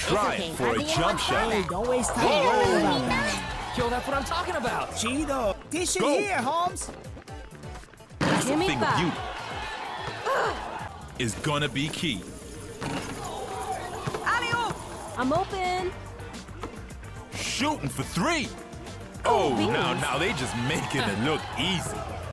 Try okay. it for a jump shot. Hey, don't waste time worrying about that. Yo, that's what I'm talking about. Chido, dish it here, Holmes. That's Give of you. Is gonna be key. I'm open. Shooting for three. Oh, oh now, now they just making it look easy.